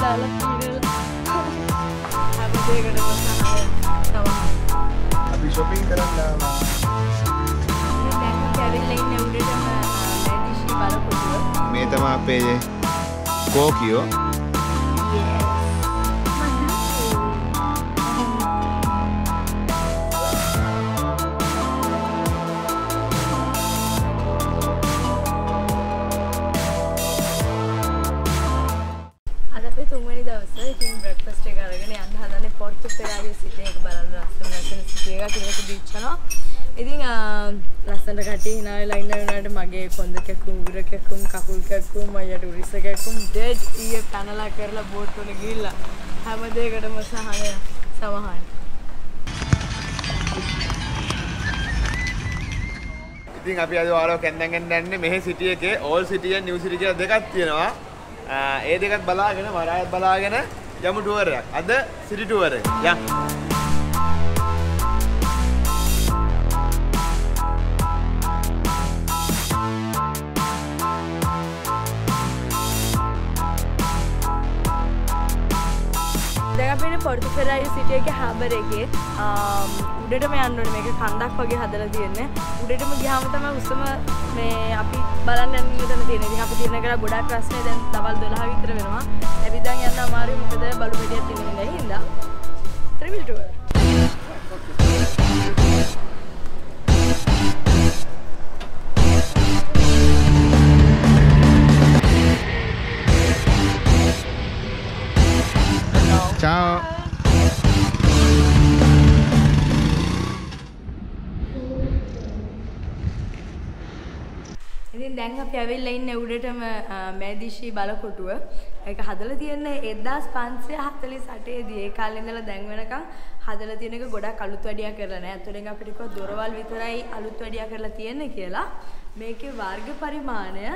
දාලා පීනලා හැම දෙයකටම තමයි අපි shopping කරන්න ආවා. දැන් අපි ඇවිල්ලා ඉන්නේ උඩටම මේ තමයි අපේ කෝකියෝ. යන්න හදන්නේ පොර්තු පෙරාරිය සිටි එක බලන්න ලස්සන ලස්සන සිටි එකක් ඒක දිච්චනවා. ඉතින් ආ, ලස්සනට කටි hina වෙලා ඉන්න වෙනාට මගේ කොන්ද කැකුම් උගුර කැකුම් කකුල් කැකුම් අයියට උරිස කැකුම් ඩෙඩ් ඊයේ පැනලා කරලා බෝට් වල ගිහිල්ලා හැම දෙයකටම සහනය සමහන්. ඉතින් අපි අද ඔයාලව කැන්දන් ගෙන්න යන්නේ මෙහි සිටි එකේ ඕල් සිටි එක නිව් සිටි කියලා දෙකක් තියෙනවා. ආ, ඒ දෙකත් බලාගෙන වරායත් බලාගෙන යමු ටුවර් එකක්. අද සිටි ටුවර් එක. යන්. දැන් අපි ඉන්නේ පොර්තු පෙරාරිය සිටි එකේ හාබර් එකේ ආම්, උඩටම යන්න ඕනේ මේක කන්දක් වගේ හදලා තියෙන්නේ උඩටම ගියාම තමයි උසම මේ අපි බලන්න යන්න මෙතන තියෙන්නේ ඉතින් අපි තියන කරා ගොඩක් රස්නේ දැන් දවල් 12 විතර වෙනවා Ciao. ඉතින් දැන් අපි ඇවිල්ලා ඉන්නේ උඩටම අ, මැදිෂි බලකොටුව. ඒක හදලා තියෙන්නේ 1548 දී. ඒ කාලේ ඉඳලා දැන් වෙනකන් හදලා තියෙන එක ගොඩක් අලුත් වැඩියා කරලා නැහැ. අතරින් අපිට කිව්වා දොරවල් විතරයි අලුත් වැඩියා කරලා තියෙන්නේ කියලා. මේකේ වර්ග පරිමාණය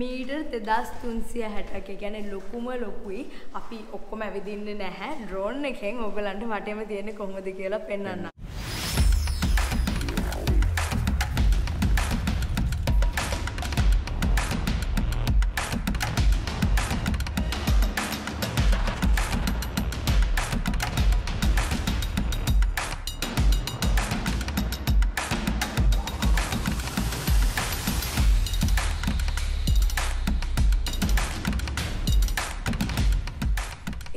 මීටර් 2360ක්. ඒ කියන්නේ ලොකුම ලොකුයි. අපි ඔක්කොම ඇවිදින්නේ නැහැ. ඩ්‍රෝන් එකෙන් ඕගලන්ට වටේම තියෙන්නේ කොහොමද කියලා පෙන්වන්න.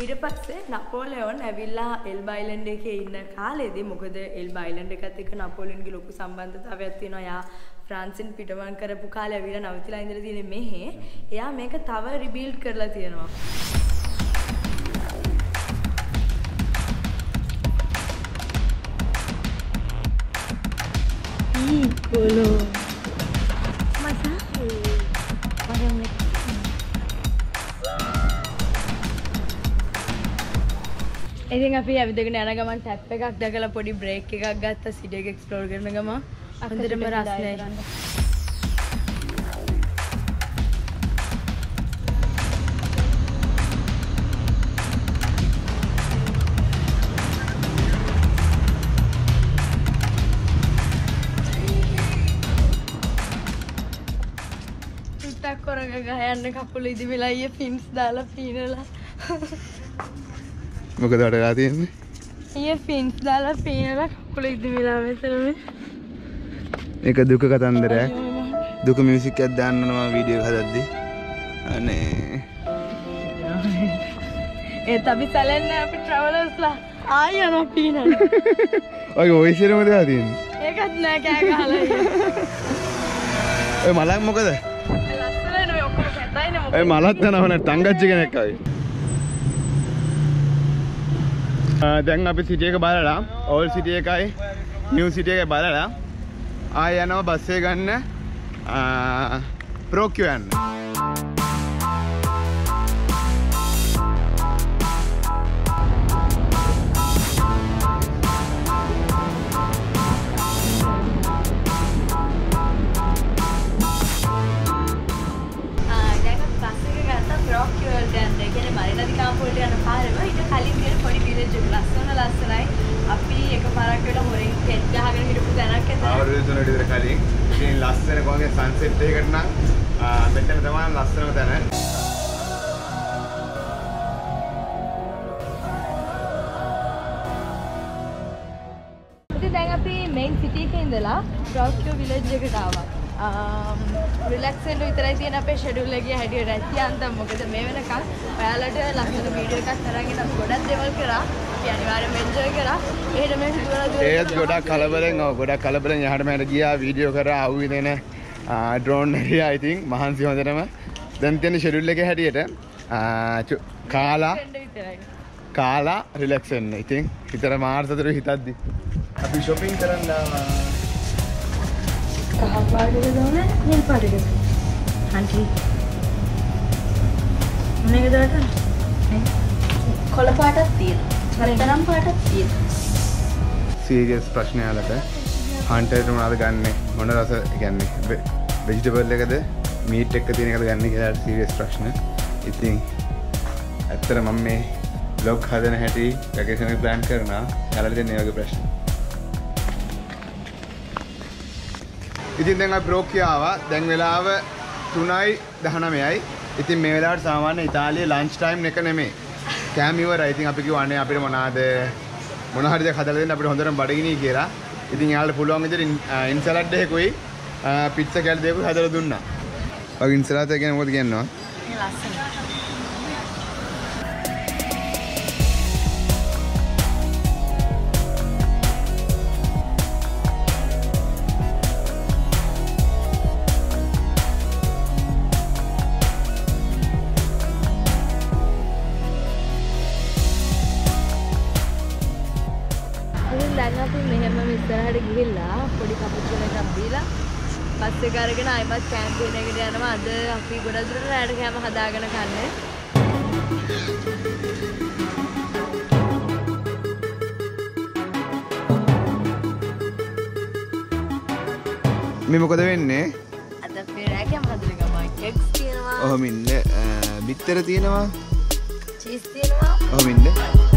ඊට පස්සේ නපෝලෙෝන් ඇවිල්ලා එල්බ අයිලන්ඩ් එකේ ඉන්න කාලෙදී මොකද එල්බ අයිලන්ඩ් එකත් එක්ක නපෝලියන්ගේ ලොකු සම්බන්ධතාවයක් තියෙනවා. එයා ෆ්‍රාන්සින් පිටමන් කරපු කාලේ ඇවිල්ලා නවතිලා ඉඳලා තියෙන්නේ මෙහෙ. එයා මේක තව රිබිල්ඩ් කරලා තියෙනවා. Piccolo. ඉතින් අපි ඇවිදගෙන යන ගමන් ටැප් එකක් දැකලා පොඩි බ්‍රේක් එකක් ගත්තා සිටි එක එක්ස්ප්ලෝර් කරන ගමන්. හොඳටම රස්නේ චුට්ටක් කොරග ගහ යන්න කකුල ඉදිවිලා ඊයේ ෆින්ස් දාලා පීනලා මොකද වැඩලා තියෙන්නේ? ඊයේ ෆින්ස් දාලා පීනලා කකුල ඉදිවිලා මෙතනම ඒක දුක කතන්දරයක්. දුක මියුසික් එකක් දාන්න ඕනවා වීඩියෝ එක හදද්දී. අනේ. ඒත් අපි සැලෙන්නේ අපි ට්‍රැවලර්ස්ලා ආය යනවා පීනන්න ඔය වොයිස් එකේ මොකද තියෙන්නේ? ඒකත් නෑ කෑ ගහලා. ඔය මලක් මොකද? ලස්සනයි නේ ඔක්කොම කැතයිනේ මොකද ඔය මලක් යනවා නේ ටංගච්චි කෙනෙක් ආවේ. දැන් අපි සිටි එක බලලා ඕල් සිටි එකයි නිව් සිටි එකයි බලලා ආය යනවා බස් එක ගන්න ප්‍රෝකියෝ දුරට විතර කලින්. ඉතින් ලස්සන කොහොමද සන්සෙට් එකකට නම් මෙතන තමයි ලස්සනම තැන. දැන් අපි මේන් සිටි එකේ ඉඳලා ප්‍රොස්ටෝ විලේජ් එකට ආවා. රිලක්සෙන්ට විතරයි තියෙන අපේ ෂෙඩුල්ලගේ හැඩියට ඇති අන්තම් මොකද මේ වෙනකම් ඔයාලට ලස්සන වීඩියෝ එකක් තරගෙන ගොඩක් දේවල් කරා අපි අනිවාර්යෙන්ම එන්ජොයි කරා. එහෙට මෙහෙට දුවලා දුවලා ඒත් ගොඩක් කලබලෙන් ඔව් ගොඩක් කලබලෙන් යහට මට ගියා වීඩියෝ කරා අවුයි දෙන ඩ්‍රෝන් එරියා ඉතින් මහන්සි හොඳටම. දැන් තියෙන ෂෙඩියුල් එකේ හැටියට කාලා. කාලා රිලැක්ස් වෙන්න ඉතින් හිතට මාර්සතර හිතද්දි. අපි ෂොපින් කරන්න. කහ පාටකද ඕන නිල් පාටකද හන්ටි මොනකද වටන කොළ පාටක් තියෙනවා රෙදනම් පාටක් තියෙනවා සීරියස් ප්‍රශ්නයාලට හන්ටට උනාද ගන්න? මොන රස ගැන්නේ වෙජිටබල් එකද? මීට් එක්ක තියෙන එකද ගන්න කියලා සීරියස් ප්‍රශ්න. ඉතින් ඇත්තට මම මේ බ්ලොග් හදන හැටි වැකේෂන් ප්ලෑන් කරනවා. යාලට දෙන්න ඒ වගේ ප්‍රශ්න. ඉතින් දැන් අපි බ්‍රෝක් ආවා දැන් වෙලාව 3යි 19යි ඉතින් මේ වෙලාවට සාමාන්‍ය ඉතාලියේ ලන්ච් ටයිම් එක නෙමෙයි. කෑම ඉවරයි ඉතින් අපි කිව්වනේ අපිට මොනවාද මොන හරි දෙයක් හදලා දෙන්න අපිට හොඳටම බඩගිනි කියලා. ඉතින් යාළුවා පුළුවන් විදිහට ඉන්සලඩ් එකකුයි පිට්සා කැල් දෙකකුයි හදලා දුන්නා. ඔය ඉන්සලාත් එක ගැන මොකද කියනවා ලස්සන ඉස්සරහට ගිහිල්ලා පොඩි කපුචුන එකක් දීලා බස් එක අරගෙන ආයෙමත් කැම්පේන් එකට යනවා. අද අපි ගොඩක් දුරට රැයට කෑම හදාගෙන කන්නේ. මේ මොකද වෙන්නේ? අද අපේ රැය කෑම හදන ගමන් කෙක්ස් තියෙනවා. ඔහොම ඉන්න. බිත්තර තියෙනවා. චීස් තියෙනවා. ඔහොම ඉන්න